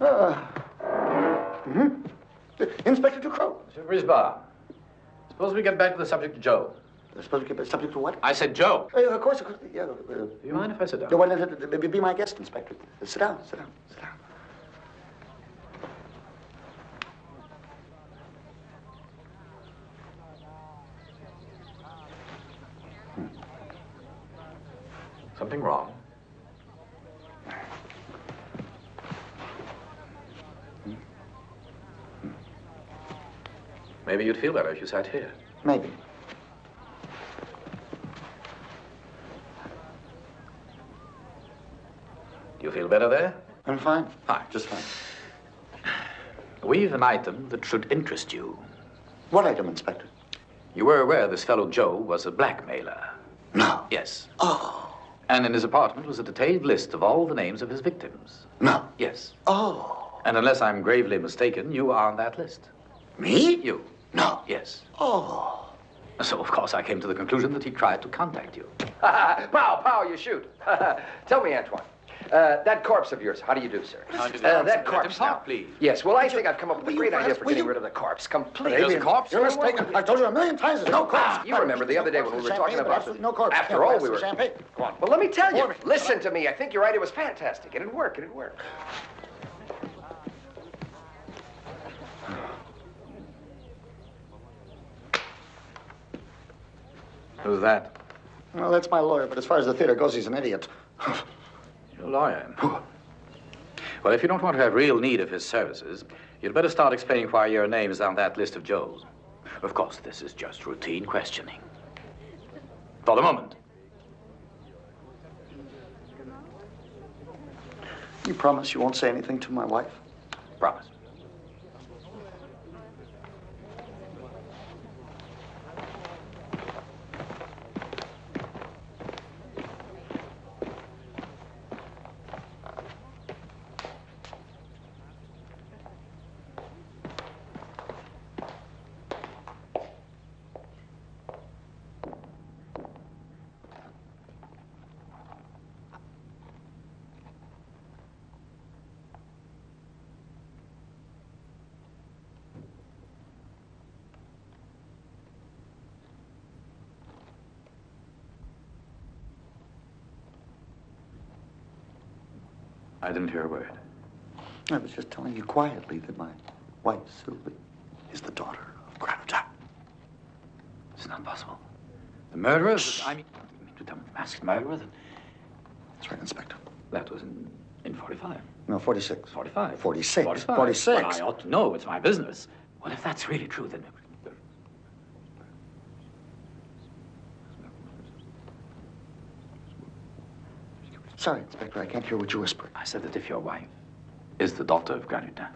Uh, hmm Inspector Ducroc. Monsieur Brisbane, suppose we get back to the subject of Joe. I suppose we get back to the subject to what? I said Joe. Uh, of course, of course. Yeah, uh, Do you mind if I sit down? want to be my guest, Inspector? Uh, sit down, sit down, sit down. Something wrong? Maybe you'd feel better if you sat here. Maybe. Do you feel better there? I'm fine. Fine. Just fine. We've an item that should interest you. What item, Inspector? You were aware this fellow Joe was a blackmailer. No. Yes. Oh. And in his apartment was a detailed list of all the names of his victims. No. Yes. Oh. And unless I'm gravely mistaken, you are on that list. Me? You. No. Yes. Oh. So, of course, I came to the conclusion that he tried to contact you. pow, pow, you shoot. Tell me, Antoine. Uh, that corpse of yours, how do you do, sir? How do you do? Uh, that him corpse talk, now. please. Yes, well, I think I've come up with a great idea for getting rid of the corpse. Completely. There's a corpse? You're mistaken. I've told you a million times there's no corpse. You remember the other day when we were talking about absolutely no corpse. After all, we were. champagne. Go on. Well, let me tell you. Listen to me. I think your idea was fantastic. It'd work. It'd work. Who's that? Well, that's my lawyer, but as far as the theater goes, he's an idiot. Your lawyer. Well, if you don't want to have real need of his services, you'd better start explaining why your name is on that list of Joe's. Of course, this is just routine questioning. For the moment. You promise you won't say anything to my wife? Promise. I didn't hear a word. I was just telling you quietly that my wife, Sylvie, is the daughter of Granada. It's not possible. The murderer? I mean, you mean to tell me the masked murderer? That, That's right, Inspector. that was in, in 45. No, 46. 45. 46. 45. 46. Well, I ought to know. It's my business. Well, if that's really true, then. Sorry, Inspector, I can't hear what you whispered. I said that if your wife is the daughter of Granita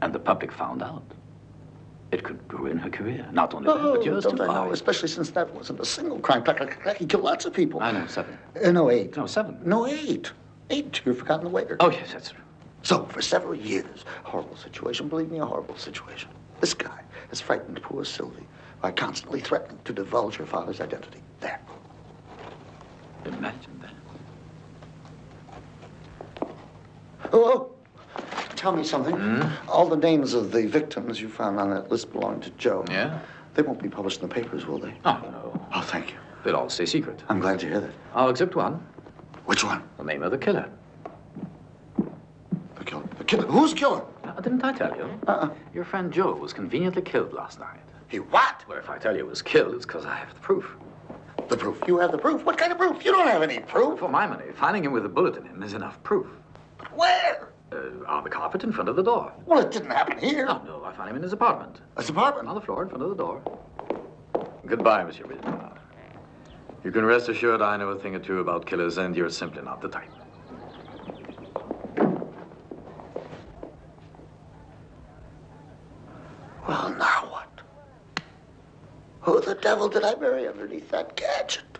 and the public found out, it could ruin her career. Not only that, but yours don't too. I know, especially since that wasn't a single crime. He killed lots of people. I know, seven. Uh, no, eight. No, seven. No, eight. Eight. You've forgotten the waiter. Oh, yes, that's true. So, for several years, horrible situation, believe me, a horrible situation. This guy has frightened poor Sylvie by constantly threatening to divulge her father's identity. There. Imagine that. Oh, oh. tell me something. Hmm? All the names of the victims you found on that list belong to Joe. Yeah? They won't be published in the papers, will they? Oh, no. Oh, thank you. They'll all stay secret. I'm glad to hear that. I'll except one Which one? the name of the killer. The killer. The killer. Who's killer? Uh, didn't I tell you? Uh-uh. Your friend Joe was conveniently killed last night. He what? Well, if I tell you he was killed, it's because I have the proof. The proof. You have the proof. What kind of proof? You don't have any proof. For my money, finding him with a bullet in him is enough proof. But where? Uh, on the carpet in front of the door. Well, it didn't happen here. Oh, no, I found him in his apartment. His apartment. On the floor in front of the door. Goodbye, Monsieur Brisbane. You can rest assured I know a thing or two about killers, and you're simply not the type. Well, now what? Who the devil did I bury underneath that gadget?